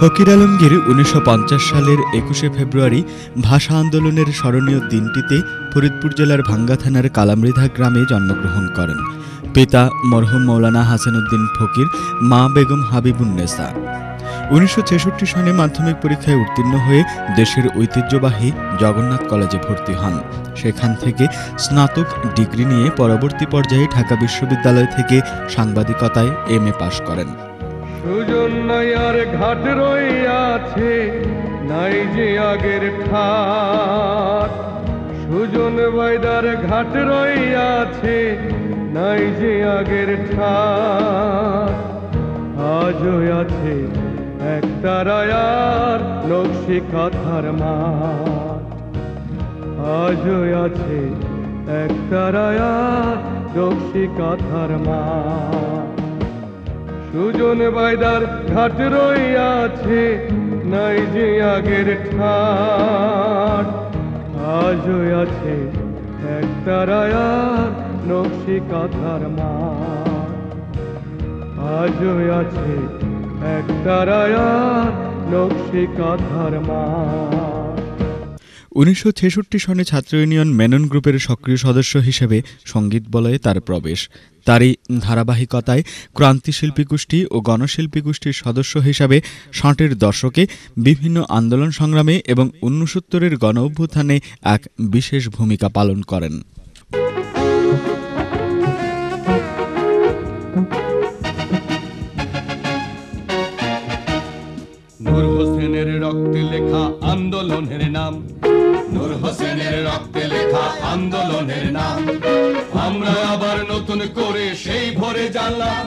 ফকির আলমগীর উনিশশো পঞ্চাশ সালের একুশে ফেব্রুয়ারি ভাষা আন্দোলনের স্মরণীয় দিনটিতে ফরিদপুর জেলার ভাঙ্গা থানার কালামৃধা গ্রামে জন্মগ্রহণ করেন। পিতা মরহুম মৌলানা হাসানুদ্দিন ফকির, মা বেগম হাবিবুন্নেসা উনিশশো সালে মাধ্যমিক পরীক্ষায় উত্তীর্ণ হয়ে দেশের ঐতিহ্যবাহী জগন্নাথ কলেজে ভর্তি হন। সেখান থেকে স্নাতক ডিগ্রি নিয়ে পরবর্তী পর্যায়ে ঢাকা বিশ্ববিদ্যালয় থেকে সাংবাদিকতায় এম এ পাশ করেন। সুজন আর ঘাট রইয়াছে, নাই যে আগের ঠাট। সুজন বাইদার ঘাট রইয়াছে, নাই যে আগের ঠাট। আজও আছে এক তারায়ার নকশি কাথার মাঠ। আজও আছে এক তারায়ার নকশি কাথার মাঠ। দুজন বাইদার ঘাট রই আছে, নাই যে আগের ঠাট। আজ আছে এক তারায়ার নকশি কাঁথার মা আজ আছে এক তারায়ার নকশি কাঁথার মা ১৯৬৬ সনে ছাত্র ইউনিয়ন মেনন গ্রুপের সক্রিয় সদস্য হিসেবে সংগীত বলয়ে তার প্রবেশ। তারই ধারাবাহিকতায় ক্রান্তিশিল্পী গোষ্ঠী ও গণশিল্পী গোষ্ঠীর সদস্য হিসাবে ষাটের দশকে বিভিন্ন আন্দোলন সংগ্রামে এবং উনসত্তরের গণ অভ্যুত্থানে এক বিশেষ ভূমিকা পালন করেন। রক্তে লেখা আন্দোলনের নাম নূর রক্তে লেখা আন্দোলনের নাম। আমরা আবার নতুন করে সেই ভরে জানলাম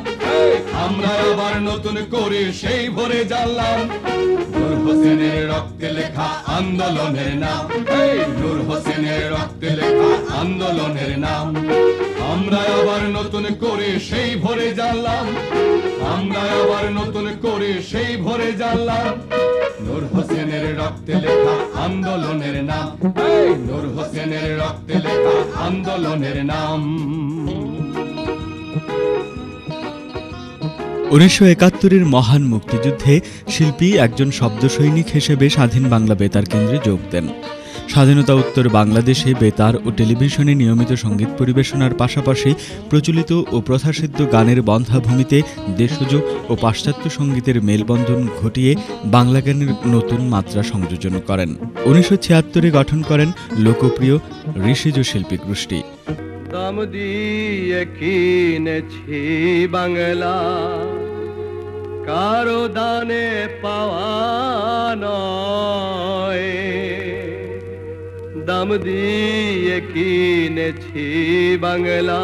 আমরা আবার নতুন করে সেই ভরে জানলাম নূর হোসেনের রক্তে লেখা আন্দোলনের নাম। নূর হোসেনের রক্তে লেখা আন্দোলনের নাম। আমরা আবার নতুন করে সেই ভরে জানলাম আমরা আবার নতুন করে সেই ভরে জানলাম নূর হোসেনের রক্তে লেখা আন্দোলনের নাম। নূর হোসেনের রক্তে লেখা আন্দোলনের নাম। উনিশশো একাত্তরের মহান মুক্তিযুদ্ধে শিল্পী একজন শব্দ সৈনিক হিসেবে স্বাধীন বাংলা বেতার কেন্দ্রে যোগ দেন। স্বাধীনতা উত্তর বাংলাদেশে বেতার ও টেলিভিশনে নিয়মিত সংগীত পরিবেশনার পাশাপাশি প্রচলিত ও প্রথাসিদ্ধ গানের বন্ধাভূমিতে দেশজ ও পাশ্চাত্য সঙ্গীতের মেলবন্ধন ঘটিয়ে বাংলা গানের নতুন মাত্রা সংযোজন করেন। উনিশশো ছিয়াত্তরে গঠন করেন লোকপ্রিয় ঋষিজ শিল্পী গোষ্ঠী বাংলা, কারও দানে পাওয়া নয়। দাম দিয়ে কিনেছি বাংলা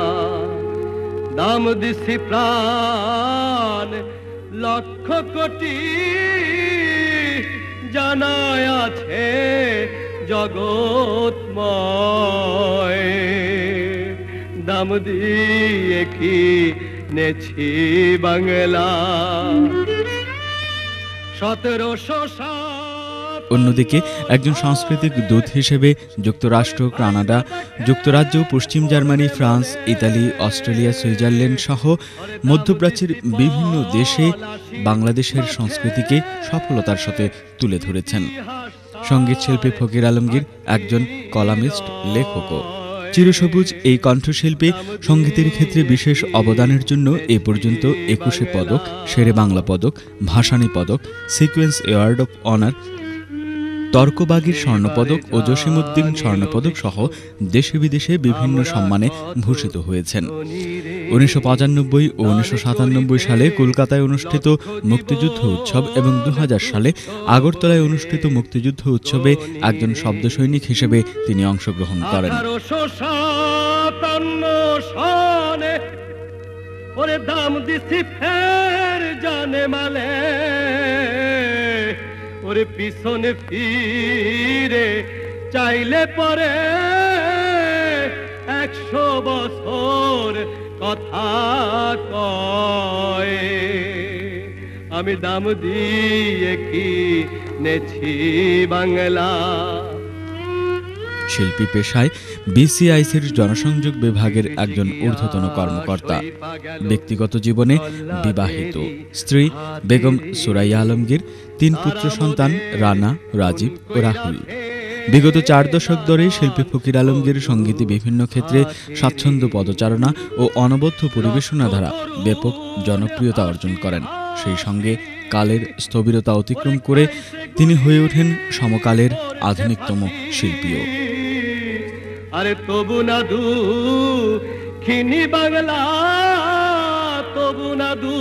দাম দিছি প্রাণ লক্ষ কোটি জানায় আছে জগৎময় দাম দিয়ে কি নেছি বাংলা সতেরোশো সাত অন্যদিকে একজন সাংস্কৃতিক দূত হিসেবে যুক্তরাষ্ট্র, কানাডা, যুক্তরাজ্য, পশ্চিম Germany, France, Italy, Australia, Switzerland সহ মধ্যপ্রাচ্যের বিভিন্ন দেশে বাংলাদেশের সংস্কৃতিকে সফলতার সাথে তুলে ধরেছেন। সংগীত শিল্পী ফকির আলমগীর একজন কলামিস্ট, লেখকও। চিরসবুজ এই কণ্ঠশিল্পী সঙ্গীতের ক্ষেত্রে বিশেষ অবদানের জন্য এ পর্যন্ত একুশে পদক শেরে বাংলা পদক, ভাসানী পদক, সিকোয়েন্স অ্যাওয়ার্ড অফ অনার তর্কবাগীর স্বর্ণপদক ও জসিমুদ্দিন স্বর্ণপদক সহ দেশে বিদেশে বিভিন্ন সম্মানে ভূষিত হয়েছেন। উনিশশো পঁচানব্বই ও উনিশশো সাতানব্বই সালে কলকাতায় অনুষ্ঠিত মুক্তিযুদ্ধ উৎসব এবং দু হাজার সালে আগরতলায় অনুষ্ঠিত মুক্তিযুদ্ধ উৎসবে একজন শব্দ সৈনিক হিসেবে তিনি অংশগ্রহণ করেন। ওরে দাম দিছি ফের জানে মালে। পিছনে ফিরে চাইলে পরে একশো বছর কথা কয়। আমি দাম দিয়ে কি নেছি বাংলা। শিল্পী পেশায় বিসিআইসির জনসংযোগ বিভাগের একজন ঊর্ধ্বতন কর্মকর্তা। ব্যক্তিগত জীবনে বিবাহিত স্ত্রী বেগম সুরাইয়া আলমগীর, তিন পুত্র সন্তান রানা, রাজীব ও রাহুল। বিগত চার দশক ধরে শিল্পী ফকির আলমগীর সঙ্গীতে বিভিন্ন ক্ষেত্রে স্বাচ্ছন্দ্য পদচারণা ও অনবদ্য পরিবেশনা দ্বারা ব্যাপক জনপ্রিয়তা অর্জন করেন। সেই সঙ্গে কালের স্থবিরতা অতিক্রম করে তিনি হয়ে ওঠেন সমকালের আধুনিকতম শিল্পীও। আরে তবু না দু, খিনি বাংলা, তবু না দু,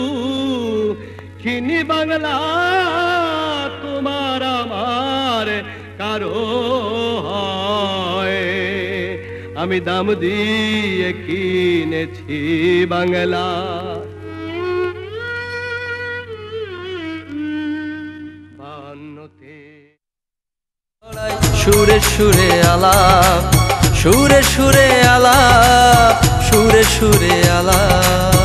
খিনি বাংলা, তোমার আমার কারও আমি দাম দিয়ে কিনেছি বাংলা। সুরে সুরে আলাপ সুরে সুরে আলাপ সুরে সুরে আলাপ।